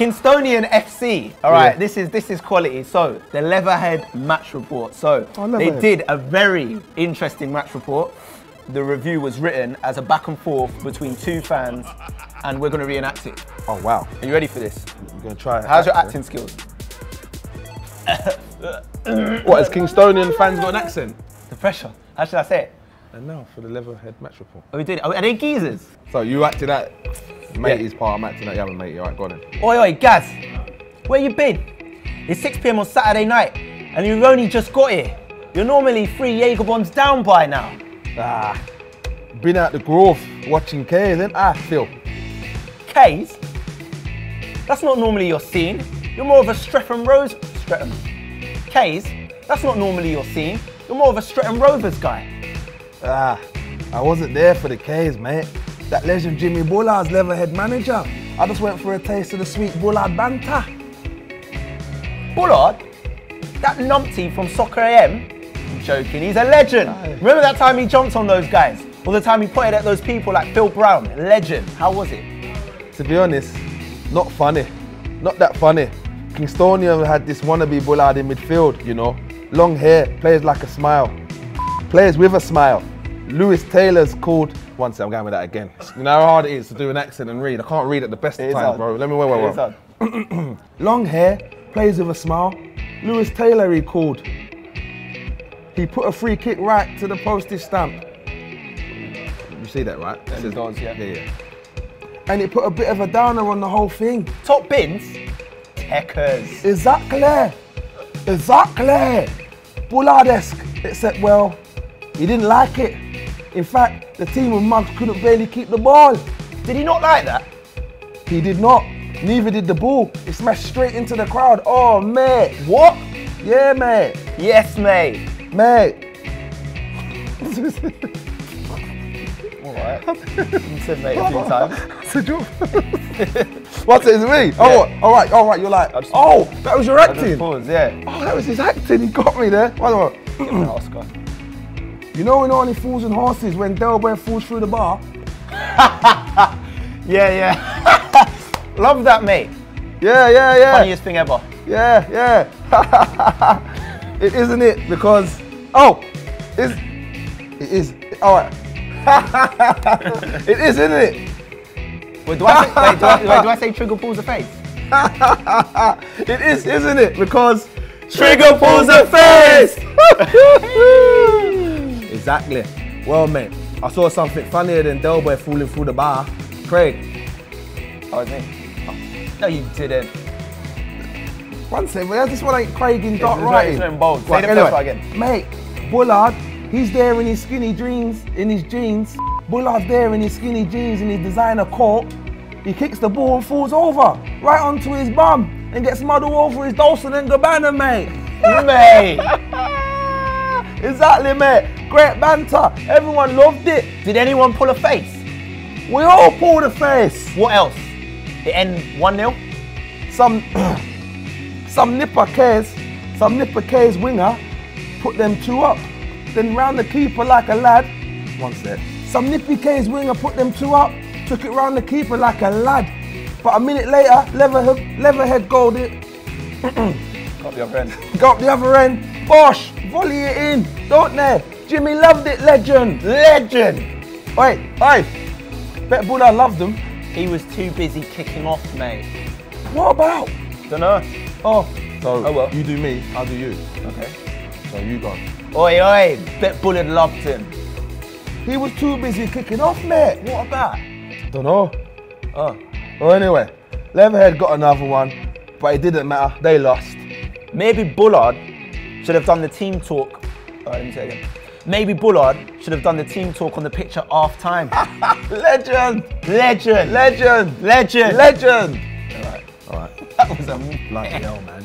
Kingstonian FC. All right, Yeah. this is this is quality. So the Leatherhead match report. So Oh, they did a very interesting match report. The review was written as a back and forth between two fans, and we're going to reenact it. Oh wow. Are you ready for this? I'm gonna try. it. How's your acting skills? What has Kingstonian fans got an accent? The pressure. How should I say it? And now for the Leatherhead match report. Oh, Are we doing? Are they geezers? So you acted at matey's part. I'm acting at the other matey. All right, go on then. Oi, oi, Gaz, where you been? It's 6 p.m. on Saturday night, and you've only just got here. You're normally three Jaeger bombs down by now. Ah, been at the Grove watching K's, ain't I, Phil? K's? That's not normally your scene. You're more of a Streatham Rose. Streatham. K's? That's not normally your scene. You're more of a Streatham Rovers guy. Ah, I wasn't there for the K's, mate. That legend Jimmy Bullard's Leatherhead manager. I just went for a taste of the sweet Bullard banter. Bullard? That numpty from Soccer AM? I'm joking, he's a legend. Aye. Remember that time he jumped on those guys? Or the time he pointed at those people like Phil Brown? Legend. How was it? To be honest, not funny. Not that funny. Kingstonian had this wannabe Bullard in midfield, you know. Long hair, plays like a smile. Plays with a smile. Lewis Taylor's called. One second, I'm going with that again. You know how hard it is to do an accent and read. I can't read at the best of times, bro. Let me wait, wait, wait. Long hair, plays with a smile. Lewis Taylor he called. He put a free kick right to the postage stamp. You see that, right? Does, yeah. Yeah, yeah. And it put a bit of a downer on the whole thing. Top bins? Techers. Exactly. Exactly. Bullard-esque. Except, well, he didn't like it. In fact, the team of mugs couldn't barely keep the ball. Did he not like that? He did not. Neither did the ball. It smashed straight into the crowd. Oh, mate. What? Yeah, mate. Yes, mate. Mate. Alright. you said mate a few times. What's it? Is it me? Oh, Yeah. all right, all right. You're like, just- oh, that was your acting. paused, yeah. Oh, that was his acting. He got me there. Wait, wait. Give him an Oscar. You know in Only Fools and Horses when Delboy falls through the bar? Yeah, yeah. Love that, mate. Yeah, yeah, yeah. Funniest thing ever. Yeah, yeah. it isn't it because oh, is it is all right. it is, isn't it? Wait, do I say, wait, do I, wait, do I say trigger pulls a face? It is, isn't it? Because Trigger pulls a face! Exactly. Well, mate, I saw something funnier than Delboy falling through the bar. Craig, Oh, me. No, you didn't. one second, where's this one ain't Craig in not- writing? it's in bold. Say Right, the anyway, again. Mate, Bullard, he's there in his skinny jeans, in his jeans. Bullard's there in his skinny jeans, in his designer coat. He kicks the ball and falls over, right onto his bum, and gets muddled over his Dolce and Gabbana, mate. mate! Exactly, mate. Great banter. Everyone loved it. Did anyone pull a face? We all pulled a face. What else? It end 1 0? Some, some nipper K's, some nipper K's winger put them two up. Then round the keeper like a lad. One sec. Some nippy K's winger put them two up, took it round the keeper like a lad. But a minute later, Leatherhead, Leatherhead gold it, Got the other end. go up the other end, bosh, volley it in, don't they? Jimmy loved it, legend. Legend! Wait, hey, Bet Buddha loved them. He was too busy kicking off, mate. What about? Dunno. Oh, so Oh, well. you do me, I'll do you. Okay. So you go. Oi, oi, Bet Bullard loved him. He was too busy kicking off, mate. What about? Don't know. Oh. Well, anyway, Leatherhead got another one, but it didn't matter. They lost. Maybe Bullard should have done the team talk. Right, let me say it again. Maybe Bullard should have done the team talk on the pitch at half time. Legend! Legend! Legend! Legend! Legend! All right. All right. That was a Bloody hell, man.